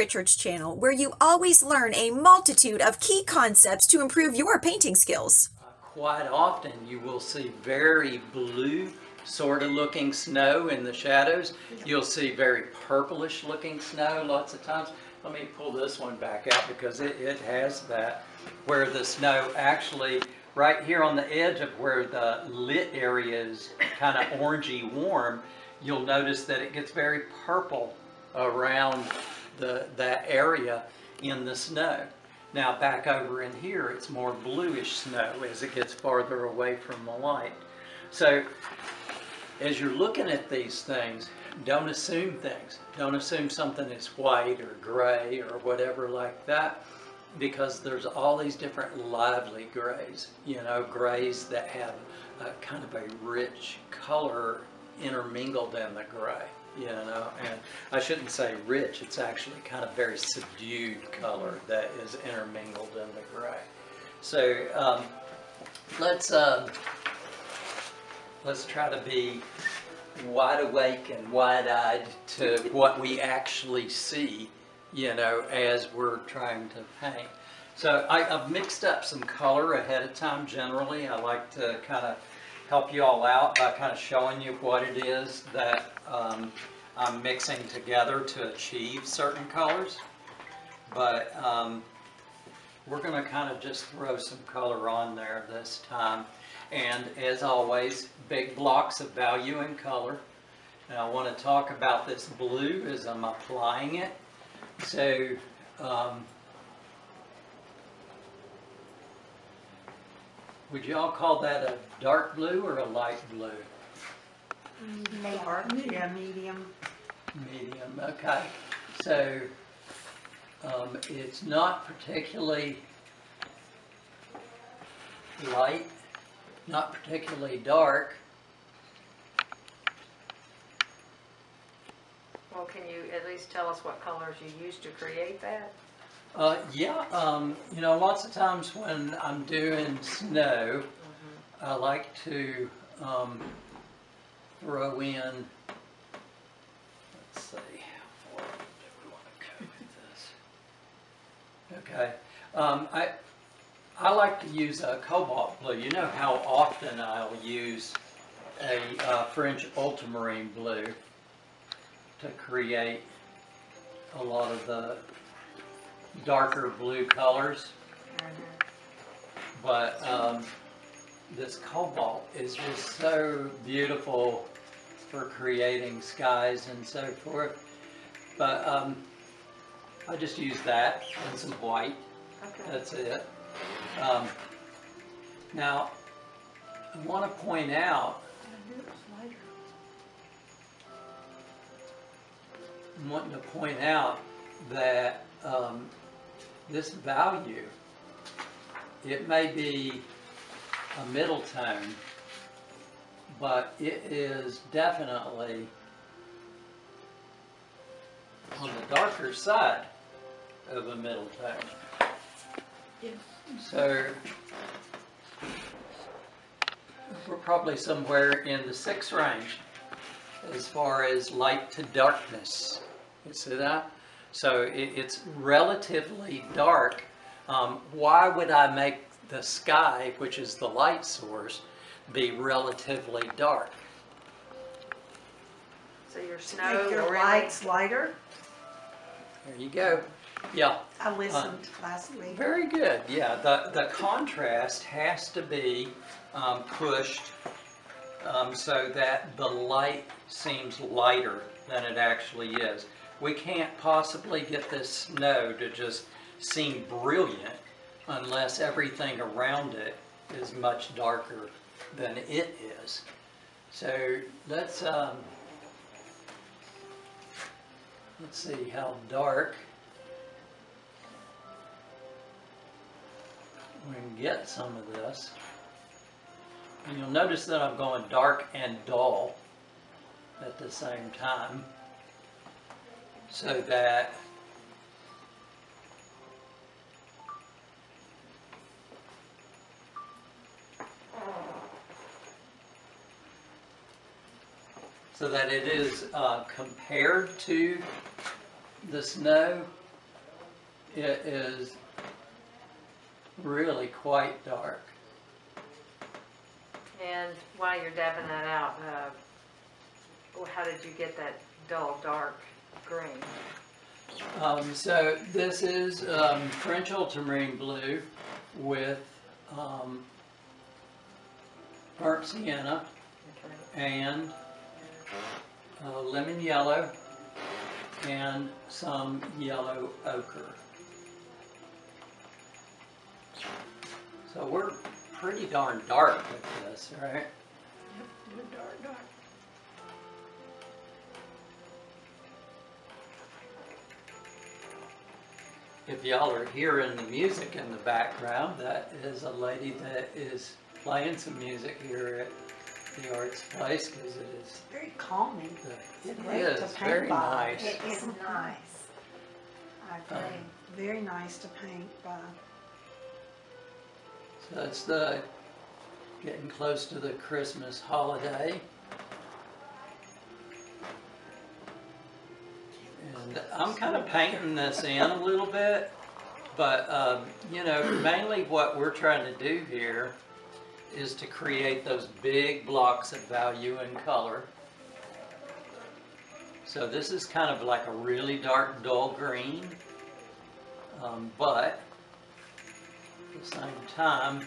Richards channel, where you always learn a multitude of key concepts to improve your painting skills. Quite often you will see very blue sort of looking snow in the shadows. You'll see very purplish looking snow lots of times. Let me pull this one back out because it, it has that where the snow actually right here on the edge of where the lit area is kind of orangey warm, you'll notice that it gets very purple around the, that area in the snow. Now back over in here, it's more bluish snow as it gets farther away from the light. So as you're looking at these things, don't assume things. Don't assume something is white or gray or whatever like that because there's all these different lively grays, you know, grays that have kind of a rich color intermingled in the gray, you know, and I shouldn't say rich, it's actually kind of very subdued color that is intermingled in the gray. So um, let's, uh, let's try to be wide awake and wide-eyed to what we actually see, you know, as we're trying to paint. So I, have mixed up some color ahead of time generally. I like to kind of help you all out by kind of showing you what it is that um, I'm mixing together to achieve certain colors. But um, we're going to kind of just throw some color on there this time. And as always, big blocks of value and color. And I want to talk about this blue as I'm applying it. So, um, would y'all call that a dark blue or a light blue? Dark, yeah, medium. Medium, okay. So, um, it's not particularly light, not particularly dark. Well, can you at least tell us what colors you used to create that? Uh, yeah, um, you know, lots of times when I'm doing snow, I like to um, throw in, let's see, how far do we want to go with this? Okay, um, I, I like to use a cobalt blue. You know how often I'll use a uh, French ultramarine blue to create a lot of the darker blue colors. But um, this cobalt is just so beautiful for creating skies and so forth. But um, I just use that and some white. Okay. That's it. Um, now, I want to point out, I'm wanting to point out that um, this value, it may be a middle tone, but it is definitely on the darker side of a middle tone. Yes. So we're probably somewhere in the six range as far as light to darkness. You see that? So it, it's relatively dark. Um, why would I make the sky, which is the light source, be relatively dark? So your snow Make your really- lights lighter. There you go. Yeah. I listened last week. Very good, yeah. The, the contrast has to be um, pushed um, so that the light seems lighter than it actually is. We can't possibly get this snow to just seem brilliant unless everything around it is much darker than it is. So let's, um, let's see how dark we can get some of this. And you'll notice that I'm going dark and dull at the same time so that so that it is uh, compared to the snow. It is really quite dark. And while you're dabbing that out, uh, how did you get that dull dark green? Um, so this is um, French ultramarine blue with um, burnt sienna and uh, lemon yellow and some yellow ochre. So we're pretty darn dark with this, right? Yep, Dark, dark. If y'all are hearing the music in the background, that is a lady that is playing some music here at the Arts Place because it is, Very calming. it Great to paint very by. nice. It is nice. I agree. Um, Very nice to paint by. So it's the, getting close to the Christmas holiday. I'm kind of painting this in a little bit, but, um, you know, mainly what we're trying to do here is to create those big blocks of value and color. So this is kind of like a really dark dull green, um, but at the same time,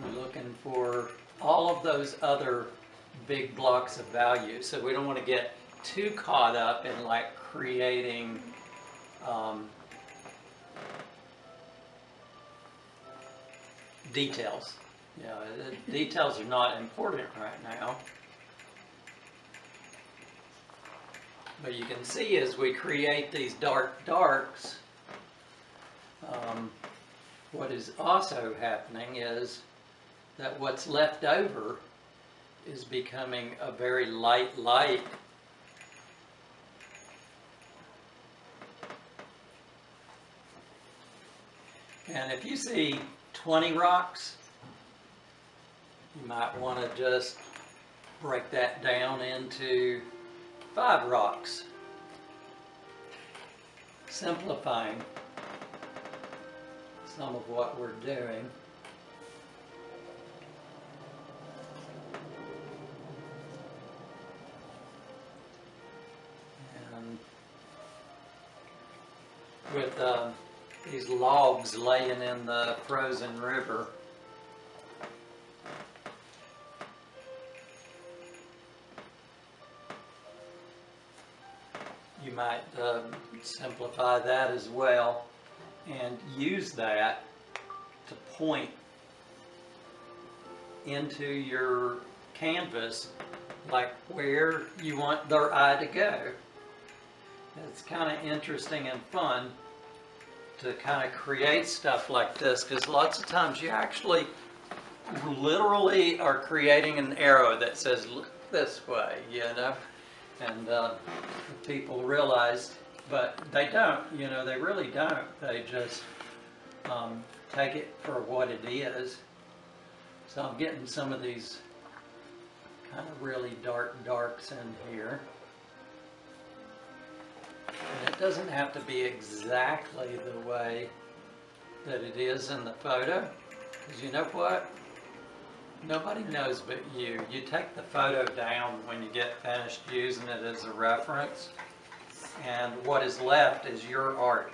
we're looking for all of those other big blocks of value. So we don't want to get too caught up in like creating um, details. You know, the details are not important right now. But you can see as we create these dark darks, um, what is also happening is that what's left over is becoming a very light light. And if you see 20 rocks, you might want to just break that down into five rocks. Simplifying some of what we're doing. With uh, these logs laying in the frozen river, you might um, simplify that as well and use that to point into your canvas like where you want their eye to go. It's kind of interesting and fun to kind of create stuff like this because lots of times you actually literally are creating an arrow that says look this way, you know? And uh, people realize, but they don't, you know, they really don't. They just um, take it for what it is. So I'm getting some of these kind of really dark darks in here. And it doesn't have to be exactly the way that it is in the photo. Because you know what? Nobody knows but you. You take the photo down when you get finished using it as a reference, and what is left is your art.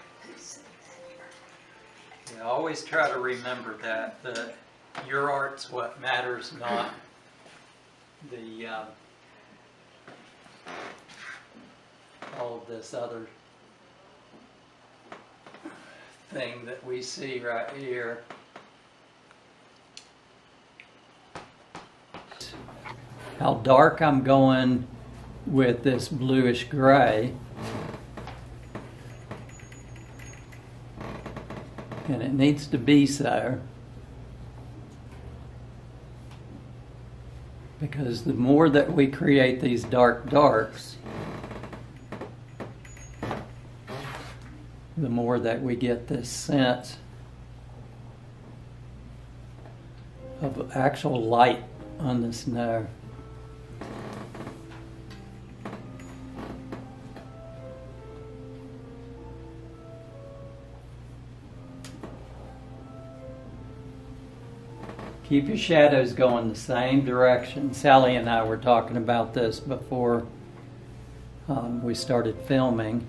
You always try to remember that, that your art's what matters, not the, um, all this other thing that we see right here. How dark I'm going with this bluish gray. And it needs to be so. Because the more that we create these dark darks, the more that we get this sense of actual light on the snow. Keep your shadows going the same direction. Sally and I were talking about this before um, we started filming.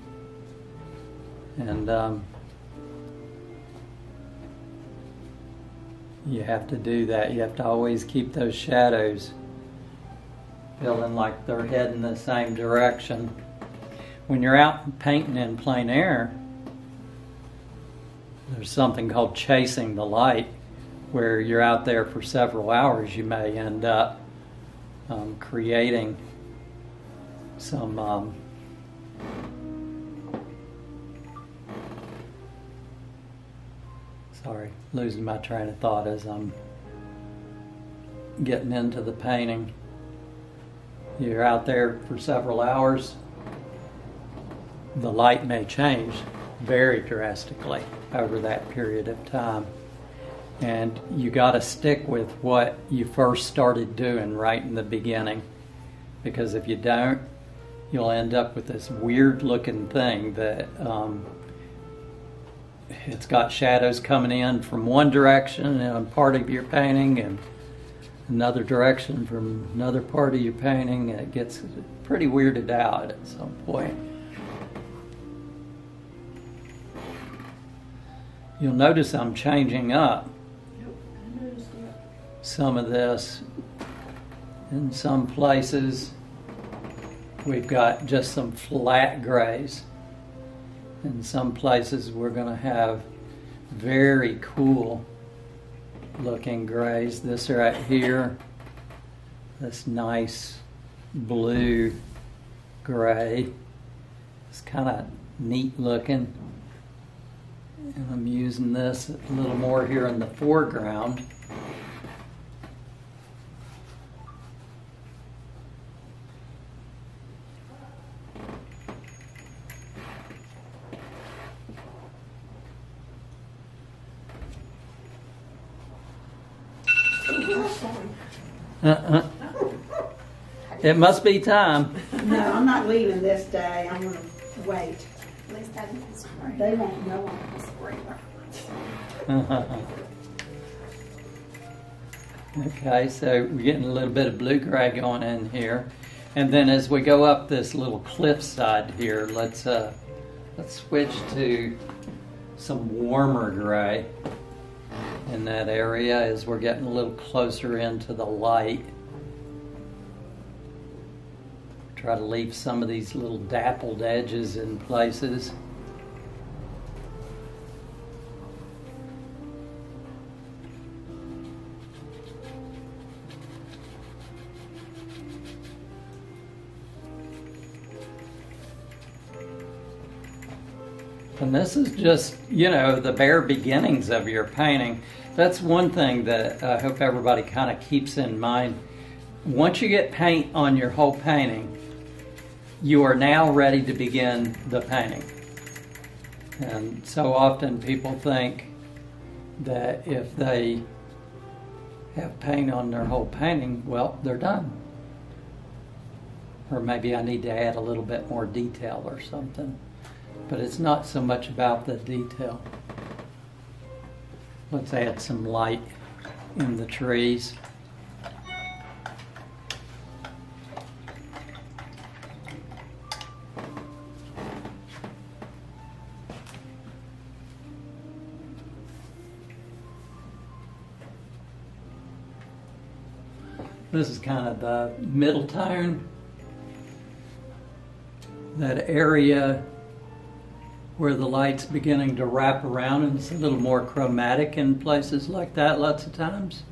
And um, you have to do that. You have to always keep those shadows feeling like they're heading the same direction. When you're out painting in plein air, there's something called chasing the light where you're out there for several hours, you may end up um, creating some um, losing my train of thought as I'm getting into the painting. You're out there for several hours, the light may change very drastically over that period of time. And you got to stick with what you first started doing right in the beginning. Because if you don't you'll end up with this weird looking thing that um, it's got shadows coming in from one direction and part of your painting and another direction from another part of your painting it gets pretty weirded out at some point you'll notice i'm changing up some of this. In some places, we've got just some flat grays. In some places, we're going to have very cool looking grays. This right here, this nice blue gray. It's kind of neat looking. And I'm using this a little more here in the foreground. Uh-uh. It must be time. No, I'm not leaving this day. I'm gonna wait. At least I didn't spray. They won't know I'm a sprayer. okay, so we're getting a little bit of blue gray going in here. And then as we go up this little cliff side here, let's uh, let's switch to some warmer gray in that area as we're getting a little closer into the light. Try to leave some of these little dappled edges in places. And this is just, you know, the bare beginnings of your painting. That's one thing that I hope everybody kind of keeps in mind. Once you get paint on your whole painting, you are now ready to begin the painting. And so often people think that if they have paint on their whole painting, well, they're done. Or maybe I need to add a little bit more detail or something but it's not so much about the detail. Let's add some light in the trees. This is kind of the middle tone. That area where the light's beginning to wrap around and it's a little more chromatic in places like that lots of times.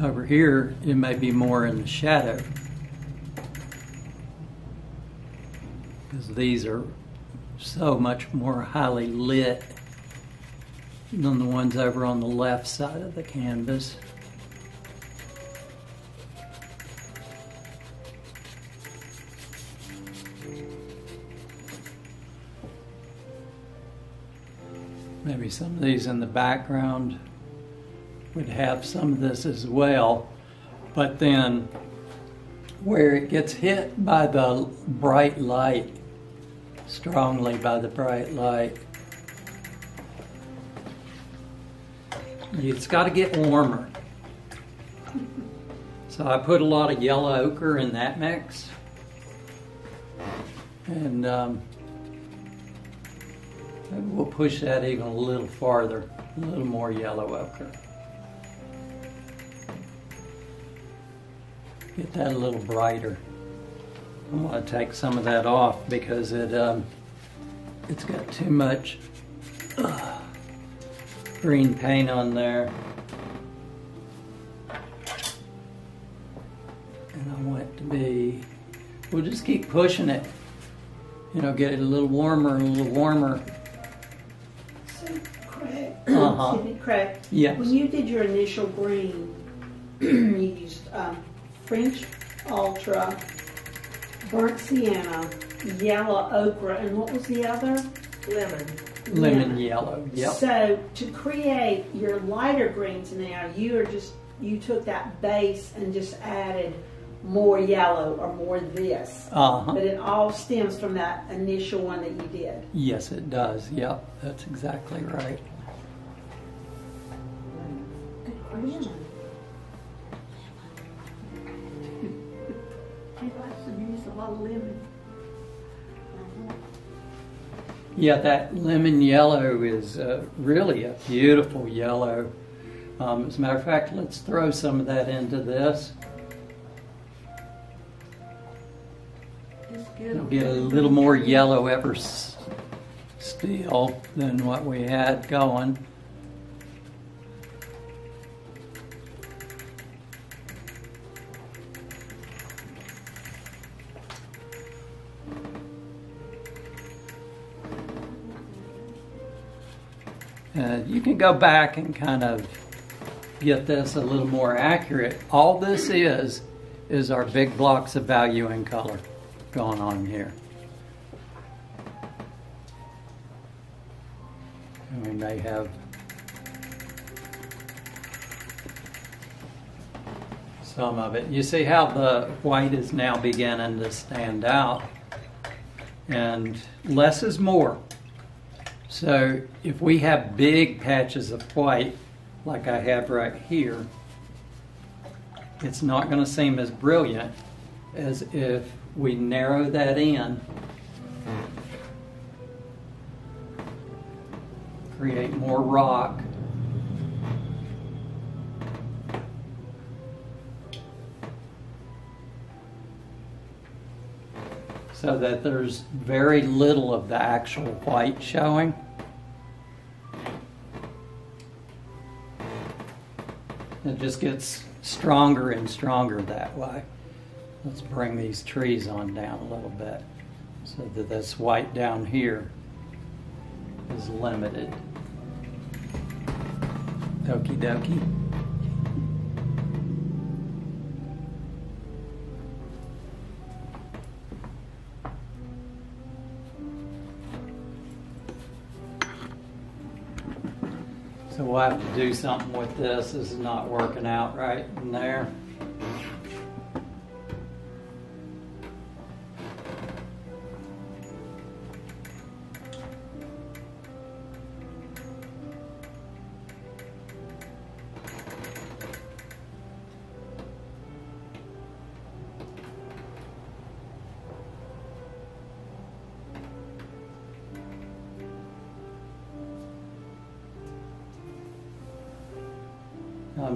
Over here, it may be more in the shadow. Because these are so much more highly lit than the ones over on the left side of the canvas. Some of these in the background would have some of this as well. But then where it gets hit by the bright light, strongly by the bright light, it's got to get warmer. So I put a lot of yellow ochre in that mix. And um, we'll push that even a little farther, a little more yellow ochre. Get that a little brighter. I'm going to take some of that off because it um, it's got too much uh, green paint on there. And I want it to be, we'll just keep pushing it. You know, get it a little warmer a little warmer. So, Craig, Uh-huh. excuse me, Craig, Yes. when you did your initial green, you used um, French Ultra, burnt sienna, yellow ochre, and what was the other? Lemon. Lemon yellow, yep. So to create your lighter greens now, you are just you took that base and just added more yellow or more this. Uh-huh. But it all stems from that initial one that you did. Yes, it does. Yep, that's exactly right. He likes to use a lot of lemon. Yeah, that lemon yellow is uh, really a beautiful yellow. Um, as a matter of fact, let's throw some of that into this. It'll get a little more yellow ever s- still than what we had going. Uh, you can go back and kind of get this a little more accurate. All this is, is our big blocks of value and color going on here. And we may have some of it. You see how the white is now beginning to stand out, and less is more. So if we have big patches of white, like I have right here, it's not going to seem as brilliant as if we narrow that in, create more rock. So that there's very little of the actual white showing. It just gets stronger and stronger that way. Let's bring these trees on down a little bit so that this white down here is limited. Okie dokie. Have to do something with this. This is not working out right in there.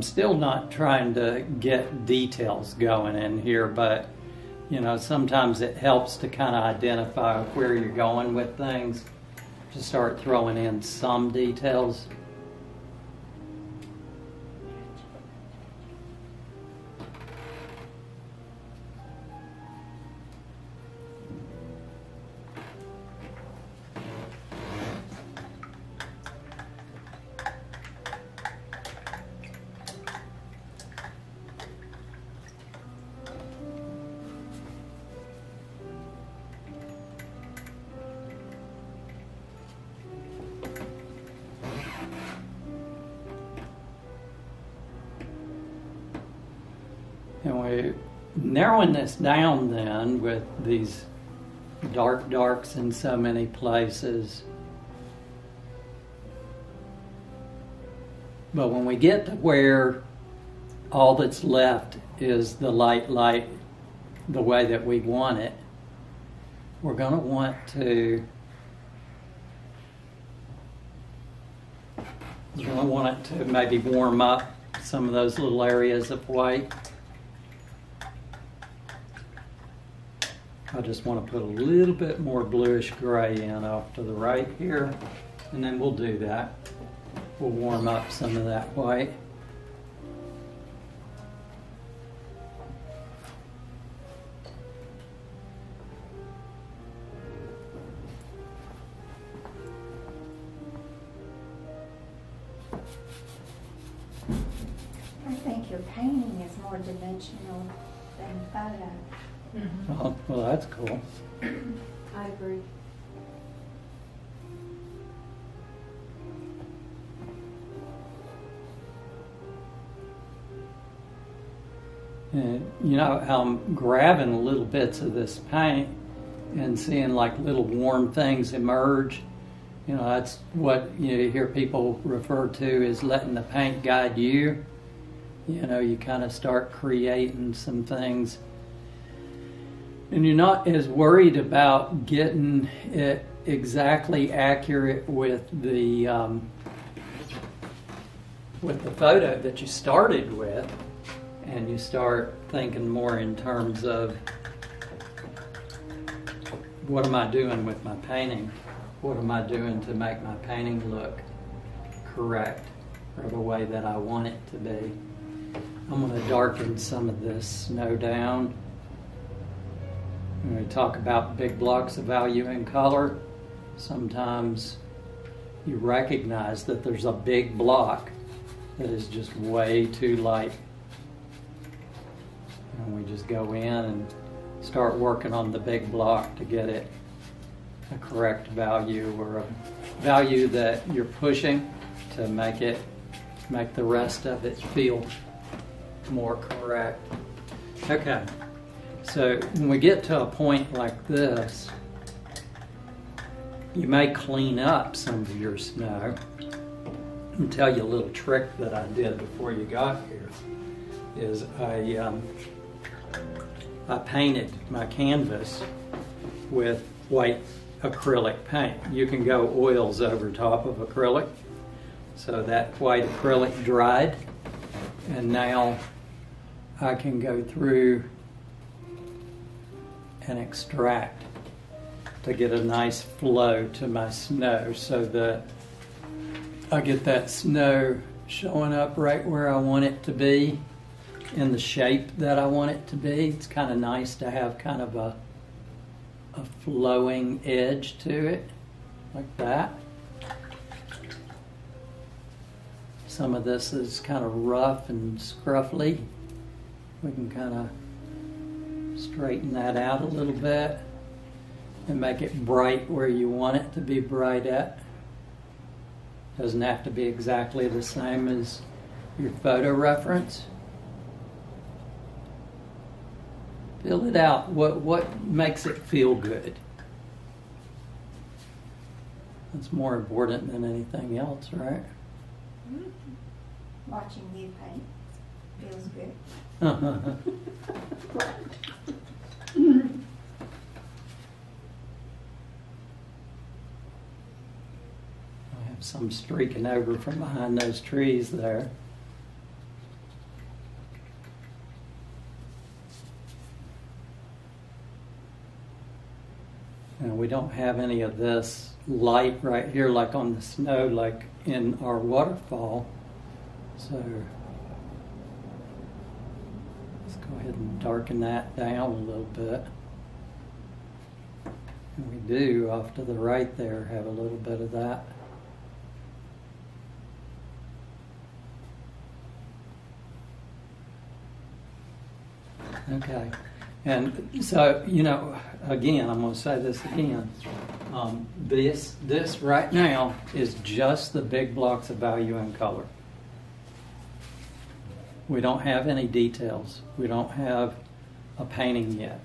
Still not trying to get details going in here, but you know, sometimes it helps to kind of identify where you're going with things to start throwing in some details. Narrowing this down then with these dark darks in so many places. But when we get to where all that's left is the light light the way that we want it, we're going to want to you're going to want it to maybe warm up some of those little areas of white. Just want to put a little bit more bluish gray in off to the right here, and then we'll do that. We'll warm up some of that white. You know, how I'm grabbing little bits of this paint and seeing like little warm things emerge. You know, that's what you hear people refer to as letting the paint guide you. You know, you kind of start creating some things. And you're not as worried about getting it exactly accurate with the um, with the photo that you started with and you start thinking more in terms of what am I doing with my painting? What am I doing to make my painting look correct or the way that I want it to be? I'm going to darken some of this snow down. When we talk about big blocks of value in color, sometimes you recognize that there's a big block that is just way too light and we just go in and start working on the big block to get it a correct value or a value that you're pushing to make it make the rest of it feel more correct. Okay. So when we get to a point like this, you may clean up some of your snow. I'll tell you a little trick that I did before you got here. Is I um, I painted my canvas with white acrylic paint. You can go oils over top of acrylic. So that white acrylic dried, and now I can go through and extract to get a nice flow to my snow so that I get that snow showing up right where I want it to be in the shape that I want it to be. It's kind of nice to have kind of a a flowing edge to it like that. Some of this is kind of rough and scruffy. We can kind of straighten that out a little bit and make it bright where you want it to be bright at. Doesn't have to be exactly the same as your photo reference. Fill it out. What what makes it feel good? That's more important than anything else, right? Mm-hmm. Watching you paint feels good. I have some streaking over from behind those trees there. And we don't have any of this light right here like on the snow like in our waterfall. So let's go ahead and darken that down a little bit. And we do off to the right there have a little bit of that. Okay. And so, you know, again, I'm going to say this again. Um, this, this right now is just the big blocks of value and color. We don't have any details. We don't have a painting yet.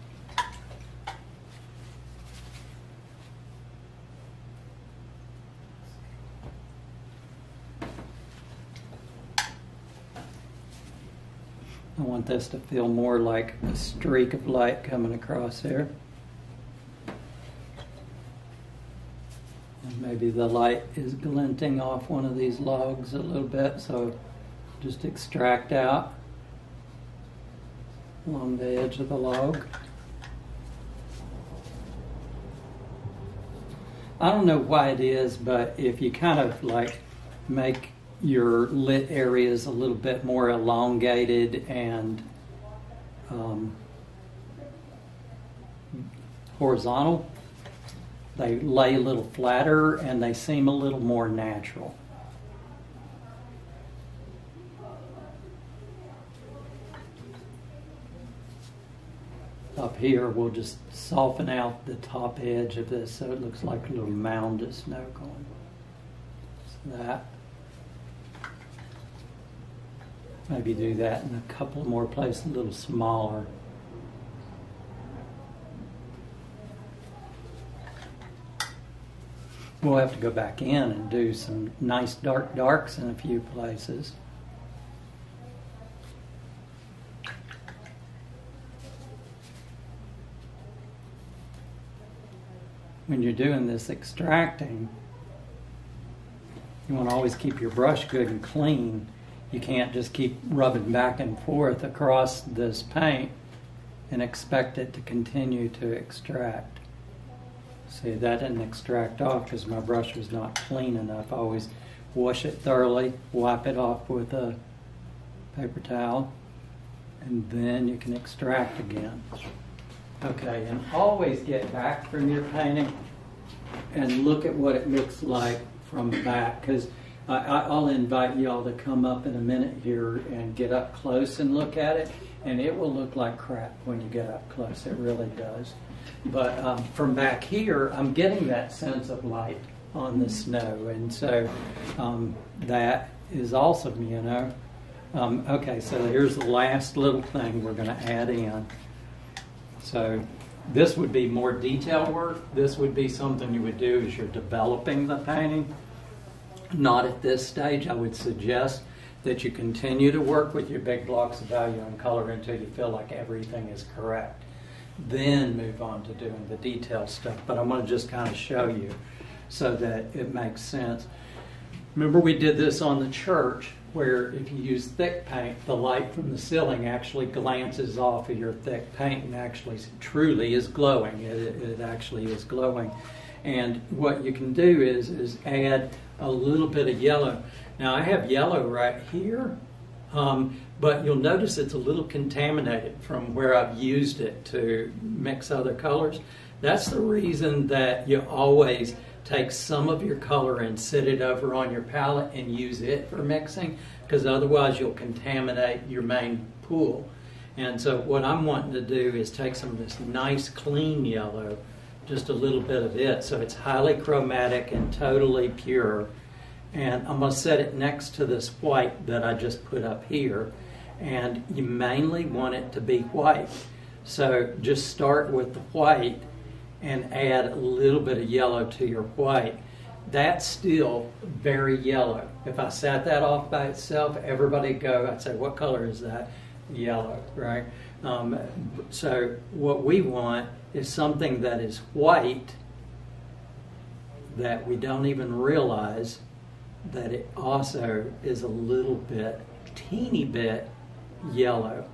Want this to feel more like a streak of light coming across here. And maybe the light is glinting off one of these logs a little bit, so just extract out along the edge of the log. I don't know why it is, but if you kind of like make your lit areas a little bit more elongated and um, horizontal, they lay a little flatter and they seem a little more natural. Up here, we'll just soften out the top edge of this so it looks like a little mound of snow going. So that. Maybe do that in a couple more places, a little smaller. We'll have to go back in and do some nice dark darks in a few places. When you're doing this extracting, you want to always keep your brush good and clean. You can't just keep rubbing back and forth across this paint and expect it to continue to extract. See, that didn't extract off because my brush was not clean enough. I always wash it thoroughly, wipe it off with a paper towel, and then you can extract again. Okay, and always get back from your painting and look at what it looks like from the back because I, I'll invite y'all to come up in a minute here and get up close and look at it, and it will look like crap when you get up close. It really does. But um, from back here, I'm getting that sense of light on the snow, and so um, that is awesome, you know. Um, okay, so here's the last little thing we're going to add in. So this would be more detail work. This would be something you would do as you're developing the painting. Not at this stage. I would suggest that you continue to work with your big blocks of value and color until you feel like everything is correct. Then move on to doing the detail stuff. But I'm going to just kind of show you so that it makes sense. Remember, we did this on the church where if you use thick paint, the light from the ceiling actually glances off of your thick paint and actually truly is glowing. It, it actually is glowing. And what you can do is, is add a little bit of yellow. Now I have yellow right here, um, but you'll notice it's a little contaminated from where I've used it to mix other colors. That's the reason that you always take some of your color and sit it over on your palette and use it for mixing because otherwise you'll contaminate your main pool. And so what I'm wanting to do is take some of this nice clean yellow, just a little bit of it, so it's highly chromatic and totally pure. And I'm going to set it next to this white that I just put up here. And you mainly want it to be white. So just start with the white and add a little bit of yellow to your white, that's still very yellow. If I sat that off by itself, everybody go, I'd say, what color is that? Yellow, right? Um, so what we want is something that is white that we don't even realize that it also is a little bit, teeny bit yellow.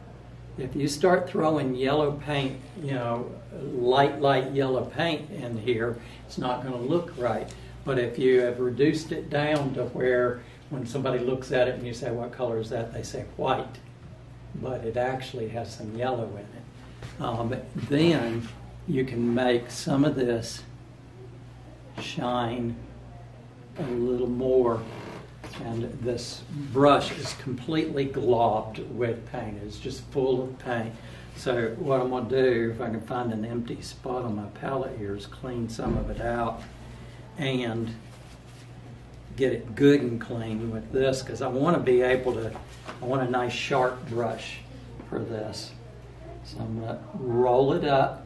If you start throwing yellow paint, you know, light, light yellow paint in here, it's not going to look right. But if you have reduced it down to where when somebody looks at it and you say, what color is that? They say white, but it actually has some yellow in it. Um, then you can make some of this shine a little more and this brush is completely globbed with paint. It's just full of paint. So what I'm going to do, if I can find an empty spot on my palette here, is clean some of it out and get it good and clean with this because I want to be able to, I want a nice sharp brush for this. So I'm going to roll it up.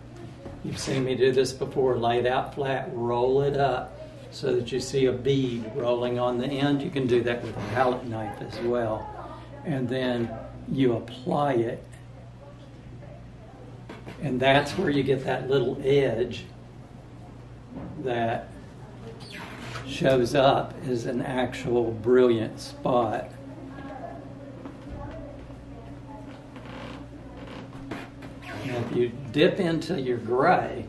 You've seen me do this before, lay it out flat, roll it up so that you see a bead rolling on the end. You can do that with a palette knife as well. And then you apply it. And that's where you get that little edge that shows up as an actual brilliant spot. And if you dip into your gray,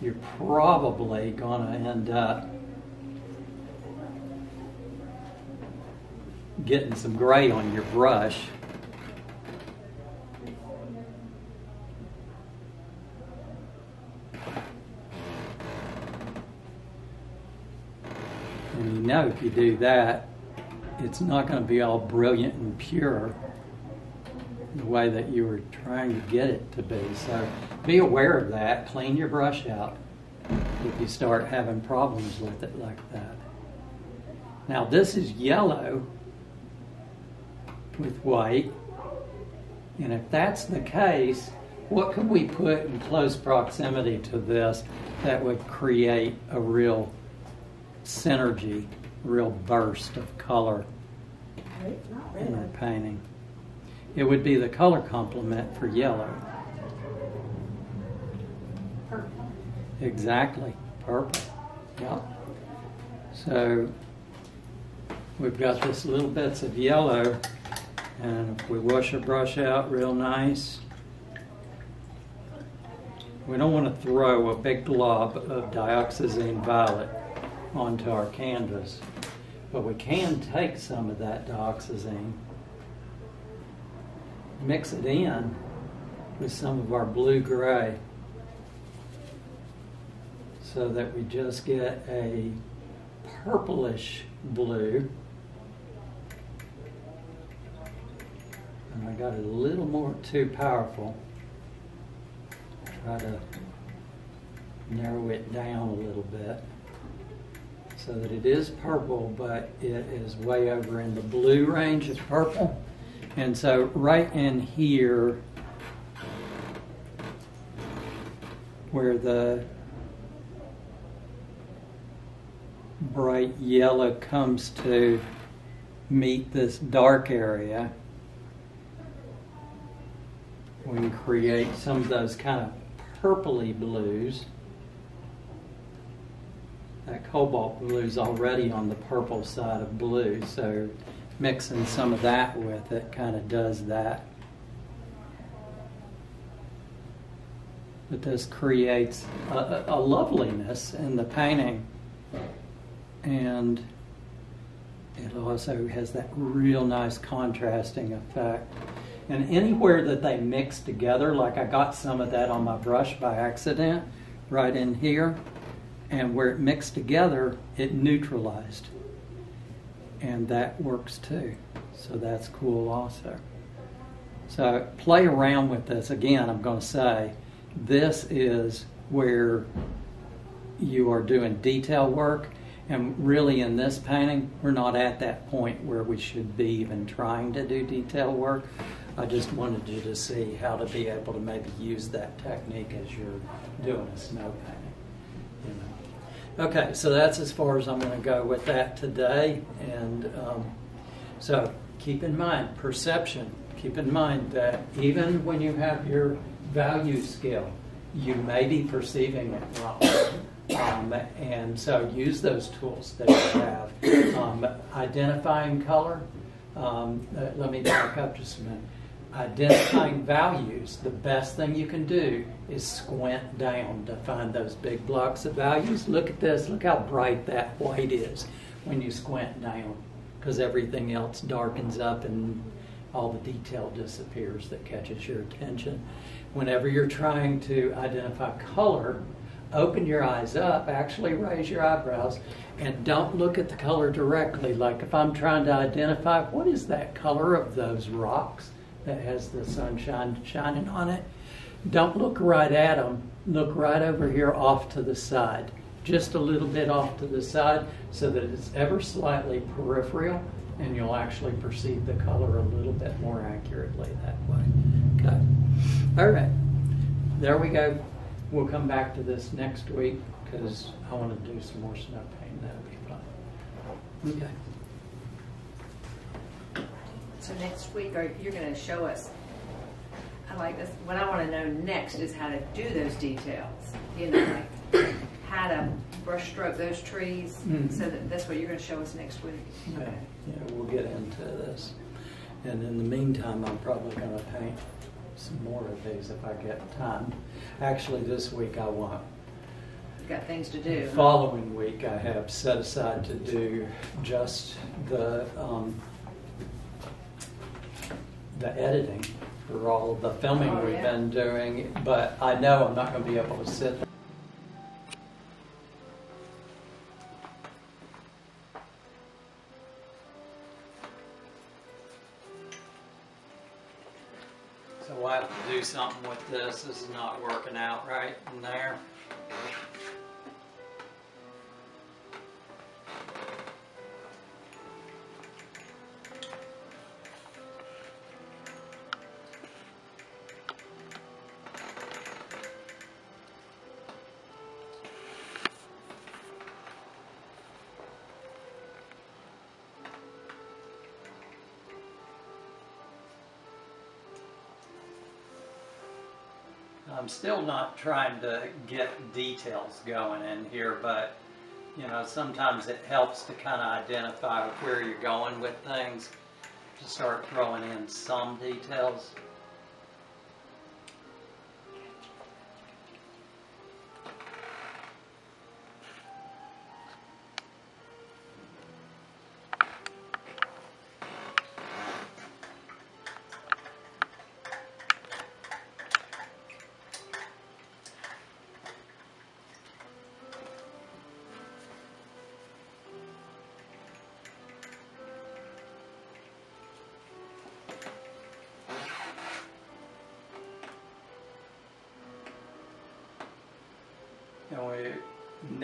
you're probably going to end up getting some gray on your brush. And you know if you do that, it's not going to be all brilliant and pure the way that you were trying to get it to be. So be aware of that. Clean your brush out if you start having problems with it like that. Now this is yellow with white. And if that's the case, what could we put in close proximity to this that would create a real synergy, real burst of color Not in our red. painting? It would be the color complement for yellow. Purple. Exactly, purple. Yep. So we've got this little bits of yellow, and if we wash our brush out real nice, we don't want to throw a big glob of dioxazine violet onto our canvas, but we can take some of that dioxazine, mix it in with some of our blue gray so that we just get a purplish blue. And I got it a little more too powerful. Try to narrow it down a little bit so that it is purple, but it is way over in the blue range of purple. And so right in here, where the bright yellow comes to meet this dark area, we can create some of those kind of purpley blues. That cobalt blue is already on the purple side of blue, so mixing some of that with it kind of does that. But this creates a, a- loveliness in the painting and it also has that real nice contrasting effect. And anywhere that they mix together, like I got some of that on my brush by accident, right in here, and where it mixed together, it neutralized. And that works too. So that's cool also. So play around with this. Again, I'm going to say this is where you are doing detail work. And really, in this painting, we're not at that point where we should be even trying to do detail work. I just wanted you to see how to be able to maybe use that technique as you're doing a snow painting. You know. Okay, so that's as far as I'm going to go with that today. And um, so keep in mind perception. Keep in mind that even when you have your value scale, you may be perceiving it wrong. Um, and so use those tools that you have. Um, identifying color. Um, uh, let me back up just a minute. Identifying values. The best thing you can do is squint down to find those big blocks of values. Look at this. Look how bright that white is when you squint down because everything else darkens up and all the detail disappears that catches your attention. Whenever you're trying to identify color, open your eyes up, actually raise your eyebrows, and don't look at the color directly. Like if I'm trying to identify what is that color of those rocks that has the sunshine shining on it, don't look right at them. Look right over here off to the side just a little bit off to the side so that it's ever slightly peripheral and you'll actually perceive the color a little bit more accurately that way. Okay. All right. There we go. We'll come back to this next week because I want to do some more snow painting. That'll be fun. Okay. So next week, are you're gonna show us, I like this, what I wanna know next is how to do those details. You know, like how to brush stroke those trees, Mhm. so that, that's what you're gonna show us next week. Yeah, yeah, we'll get into this. And in the meantime, I'm probably gonna paint some more of these if I get time. Actually, this week I. You've got things to The do. following week, I have set aside to do just the, um, the editing for all of the filming Oh, we've yeah. been doing, but I know I'm not gonna be able to sit So I have to do something with this, this is not working out right in there. I'm still not trying to get details going in here, but, you know, sometimes it helps to kind of identify where you're going with things, to start throwing in some details.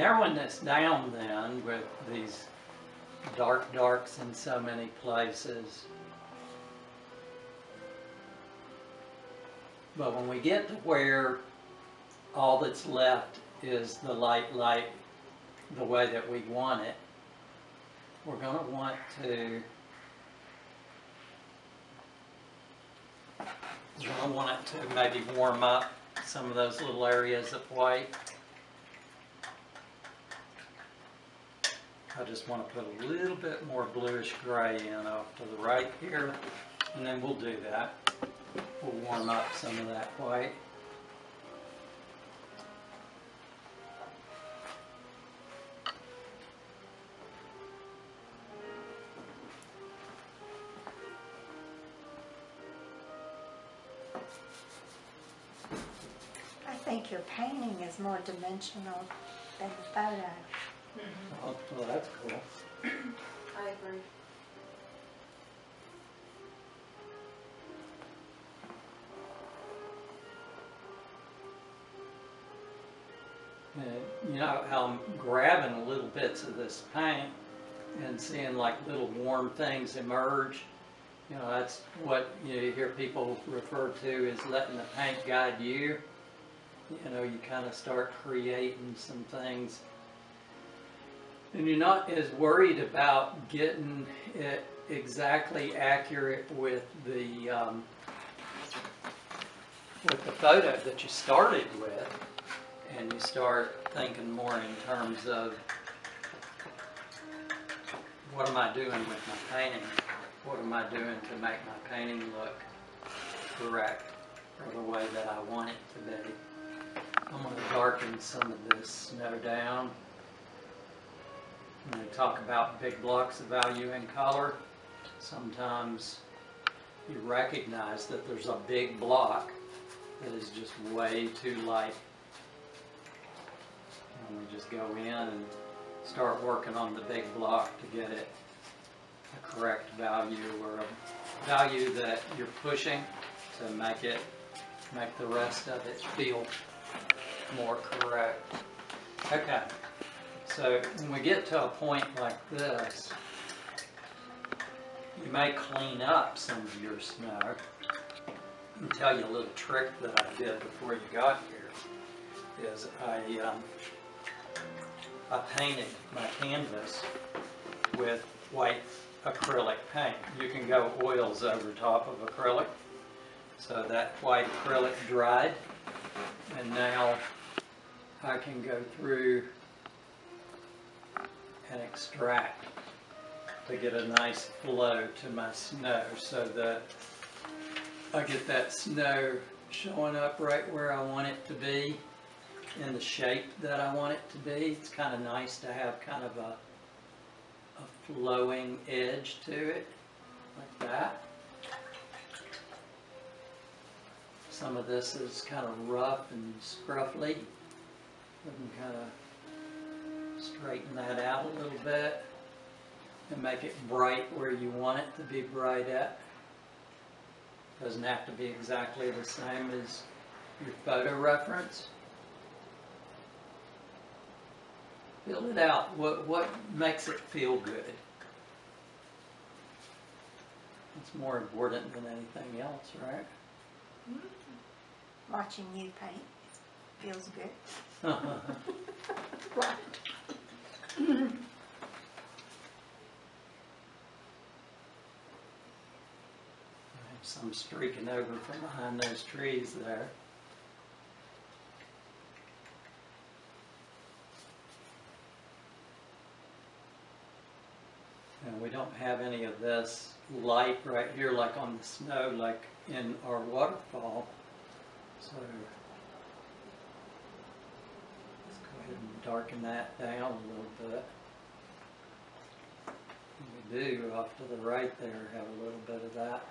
Narrowing that's down then with these dark darks in so many places. But when we get to where all that's left is the light light the way that we want it, we're gonna want to we're gonna want it to maybe warm up some of those little areas of white. I just want to put a little bit more bluish gray in off to the right here, and then we'll do that. We'll warm up some of that white. I think your painting is more dimensional than the photo. Mm-hmm. Oh, well, that's cool. I agree. And, you know how I'm grabbing little bits of this paint and seeing like little warm things emerge. You know, that's what you hear people refer to as letting the paint guide you. You know, you kind of start creating some things. And you're not as worried about getting it exactly accurate with the, um, with the photo that you started with and you start thinking more in terms of what am I doing with my painting? What am I doing to make my painting look correct or the way that I want it to be? I'm going to darken some of this snow down. When we talk about big blocks of value in color, sometimes you recognize that there's a big block that is just way too light. And we just go in and start working on the big block to get it a correct value or a value that you're pushing to make it, make the rest of it feel more correct. Okay, So when we get to a point like this, you may clean up some of your snow. I'll tell you a little trick that I did before you got here, is I, um, I painted my canvas with white acrylic paint. You can go oils over top of acrylic. So that white acrylic dried, and now I can go through and extract to get a nice flow to my snow so that I get that snow showing up right where I want it to be in the shape that I want it to be. It's kind of nice to have kind of a, a flowing edge to it like that. Some of this is kind of rough and scruffy. Can kind of straighten that out a little bit and make it bright where you want it to be bright at. Doesn't have to be exactly the same as your photo reference. Fill it out. What, what makes it feel good? It's more important than anything else, right? Mm-hmm. Watching you paint feels good. Right. I have some streaking over from behind those trees there. And we don't have any of this light right here like on the snow like in our waterfall. So let's go ahead and darken that down a little bit. We do off to the right there have a little bit of that.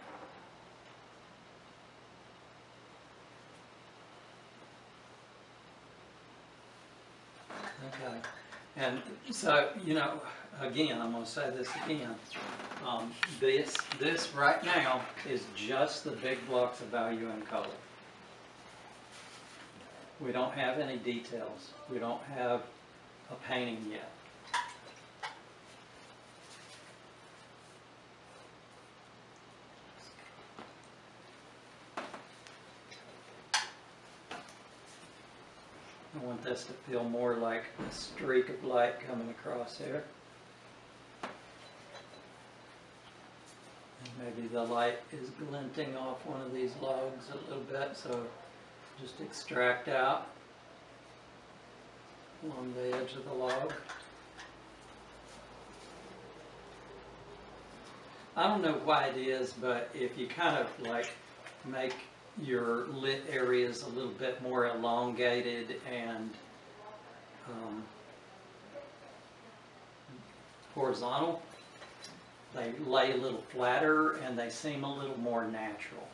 Okay, and so, you know, again, I'm gonna say this again. Um, this, this right now is just the big blocks of value and color. We don't have any details. We don't have a painting yet. I want this to feel more like a streak of light coming across here. And maybe the light is glinting off one of these logs a little bit, so just extract out along the edge of the log. I don't know why it is, but if you kind of like make your lit areas a little bit more elongated and um, horizontal. They lay a little flatter and they seem a little more natural.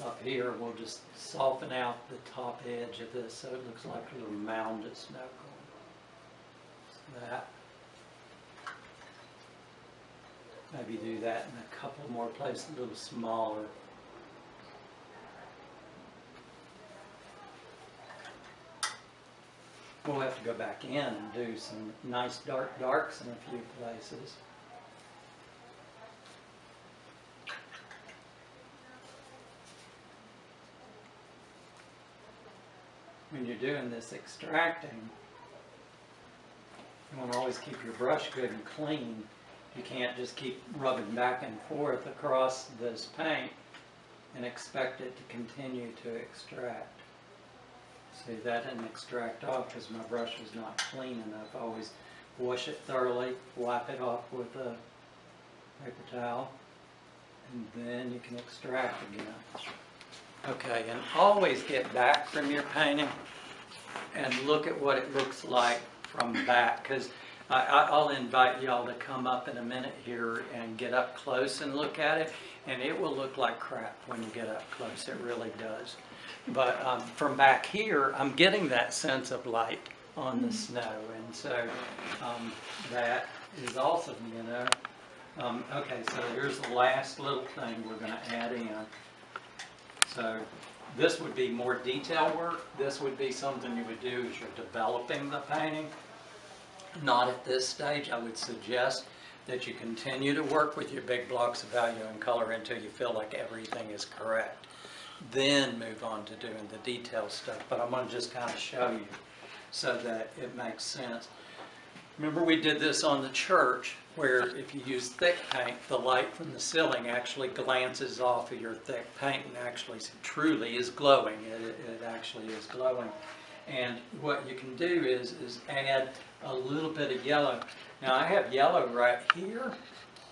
Up here, we'll just soften out the top edge of this so it looks like a little mound of snow going. That. Maybe do that in a couple more places, a little smaller. We'll have to go back in and do some nice dark darks in a few places. When you're doing this extracting, you want to always keep your brush good and clean. You can't just keep rubbing back and forth across this paint and expect it to continue to extract. See, that didn't extract off because my brush was not clean enough. I Always wash it thoroughly, wipe it off with a paper towel, and then you can extract again. Okay, and always get back from your painting and look at what it looks like from back, because I'll invite y'all to come up in a minute here and get up close and look at it, and it will look like crap when you get up close, it really does. But um, from back here, I'm getting that sense of light on the snow, and so um, that is awesome, you know? Um, Okay, so here's the last little thing we're gonna add in. So this would be more detail work. This would be something you would do as you're developing the painting. Not at this stage. I would suggest that you continue to work with your big blocks of value and color until you feel like everything is correct. Then move on to doing the detail stuff. But I'm gonna just kind of show you so that it makes sense. Remember we did this on the church, where if you use thick paint, the light from the ceiling actually glances off of your thick paint and actually truly is glowing. It, it actually is glowing. And what you can do is, is add a little bit of yellow. Now I have yellow right here,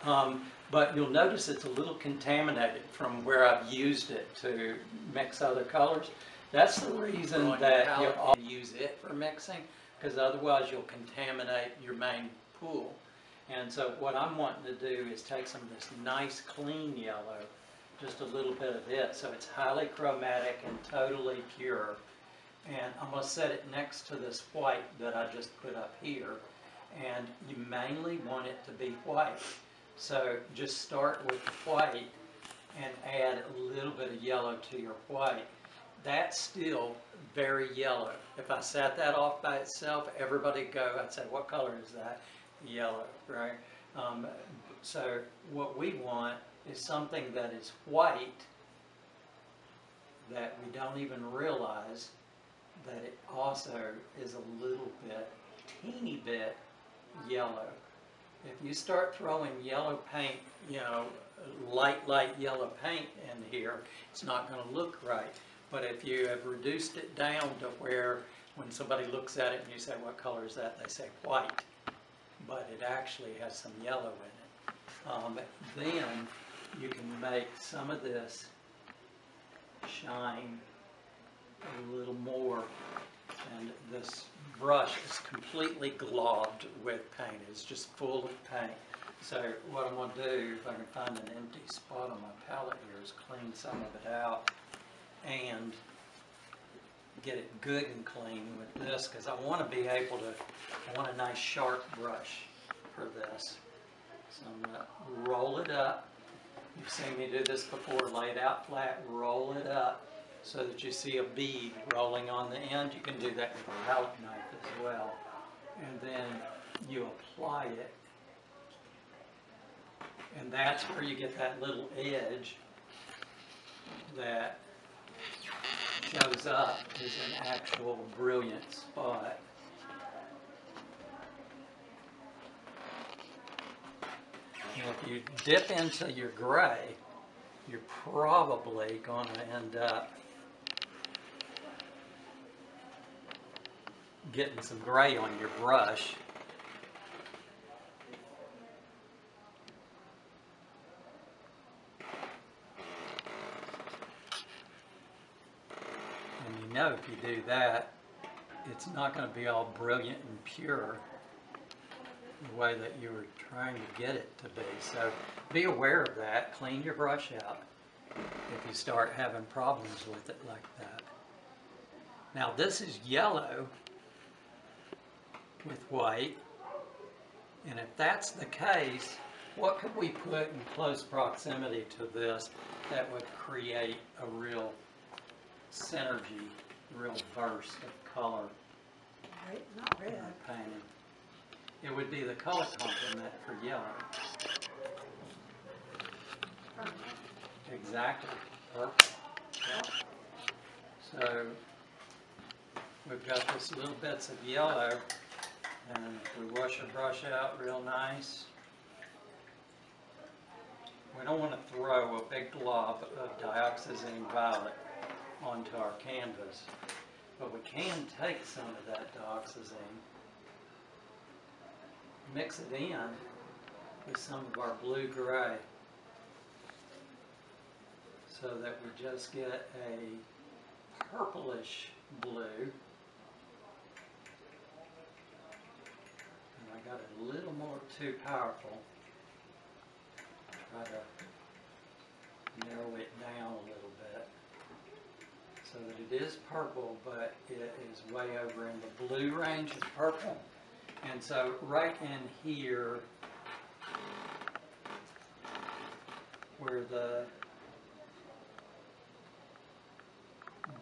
um, but you'll notice it's a little contaminated from where I've used it to mix other colors. That's the reason that you use it for mixing, because otherwise you'll contaminate your main pool. And so what I'm wanting to do is take some of this nice clean yellow, just a little bit of it, so it's highly chromatic and totally pure. And I'm gonna set it next to this white that I just put up here. And you mainly want it to be white. So just start with the white and add a little bit of yellow to your white. That's still very yellow. If I set that off by itself, everybody go, I'd say, what color is that? Yellow, right? Um, so what we want is something that is white that we don't even realize that it also is a little bit, teeny bit yellow. If you start throwing yellow paint, you know, light, light yellow paint in here, it's not gonna look right. But if you have reduced it down to where, when somebody looks at it and you say, what color is that? They say white, but it actually has some yellow in it. Um, then you can make some of this shine a little more. And this brush is completely globbed with paint. It's just full of paint. So what I'm gonna do, if I can find an empty spot on my palette here, is clean some of it out and get it good and clean with this, because I want to be able to, I want a nice sharp brush for this. So I'm gonna roll it up. You've seen me do this before, lay it out flat, roll it up so that you see a bead rolling on the end. You can do that with a palette knife as well. And then you apply it. And that's where you get that little edge that shows up as an actual brilliant spot. Now, if you dip into your gray, you're probably going to end up getting some gray on your brush. And you know if you do that, it's not going to be all brilliant and pure the way that you were trying to get it to be. So be aware of that. Clean your brush out if you start having problems with it like that. Now this is yellow with white. And if that's the case, what could we put in close proximity to this that would create a real synergy, real burst of color Right, not in red. painting? It would be the color complement for yellow. Exactly, purple. Yep. So we've got this little bits of yellow and we wash our brush out real nice. We don't want to throw a big glob of dioxazine violet onto our canvas, but we can take some of that dioxazine, mix it in with some of our blue-gray so that we just get a purplish blue. And I got a little more too powerful. Try to narrow it down a little bit so that it is purple, but it is way over in the blue range of purple. And so right in here, where the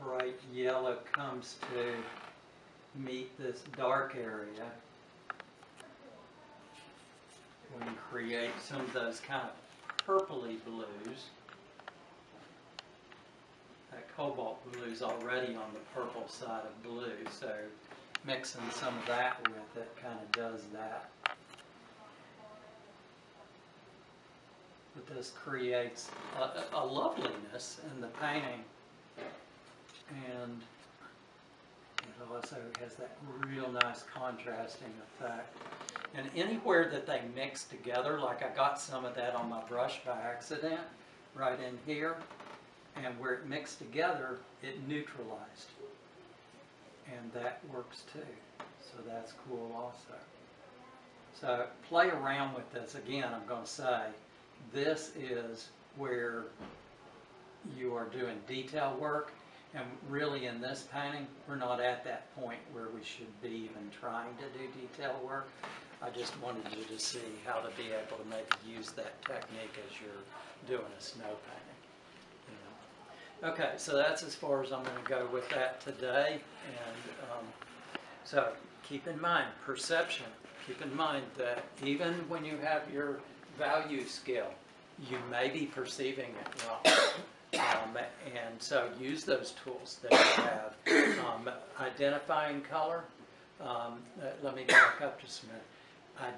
bright yellow comes to meet this dark area, we create some of those kind of purpley blues. Cobalt blue is already on the purple side of blue, so mixing some of that with it kind of does that. But this creates a, a loveliness in the painting. And it also has that real nice contrasting effect. And anywhere that they mix together, like I got some of that on my brush by accident, right in here, and where it mixed together, it neutralized. And that works too. So that's cool also. So play around with this. Again, I'm going to say, this is where you are doing detail work. And really in this painting, we're not at that point where we should be even trying to do detail work. I just wanted you to see how to be able to maybe use that technique as you're doing a snow painting. Okay, so that's as far as I'm going to go with that today. And um, so keep in mind, perception. Keep in mind that even when you have your value scale, you may be perceiving it wrong. Um, and so use those tools that you have. Um, identifying color, um, uh, let me back up just a minute.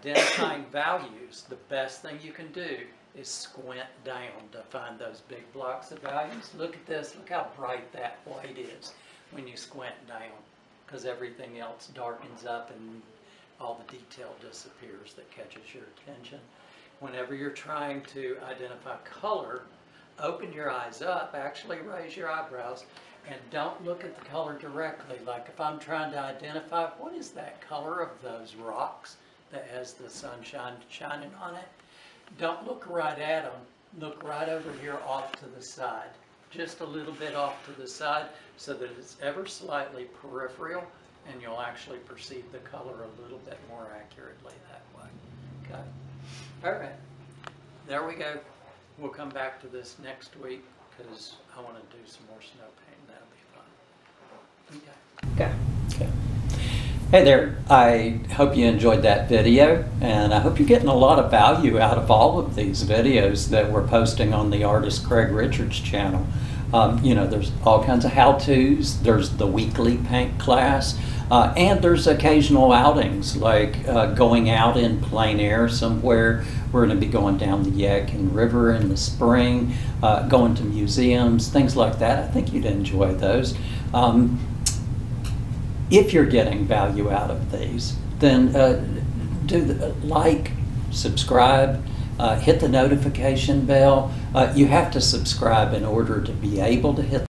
Identifying values, the best thing you can do is squint down to find those big blocks of values. Look at this, look how bright that white is when you squint down, because everything else darkens up and all the detail disappears that catches your attention. Whenever you're trying to identify color, open your eyes up, actually raise your eyebrows, and don't look at the color directly. Like if I'm trying to identify what is that color of those rocks that has the sunshine shining on it, don't look right at them. Look right over here off to the side, just a little bit off to the side so that it's ever slightly peripheral and you'll actually perceive the color a little bit more accurately that way. Okay? All right. There we go. We'll come back to this next week because I want to do some more snow painting. That'll be fun. Okay. Go. Hey there. I hope you enjoyed that video and I hope you're getting a lot of value out of all of these videos that we're posting on the artist Craig Richards channel. Um, you know, there's all kinds of how-tos. There's the weekly paint class. Uh, and there's occasional outings like uh, going out in plein air somewhere. We're going to be going down the Yadkin River in the spring, uh, going to museums, things like that. I think you'd enjoy those. Um, if you're getting value out of these, then uh, do the, like, subscribe, uh, hit the notification bell. Uh, you have to subscribe in order to be able to hit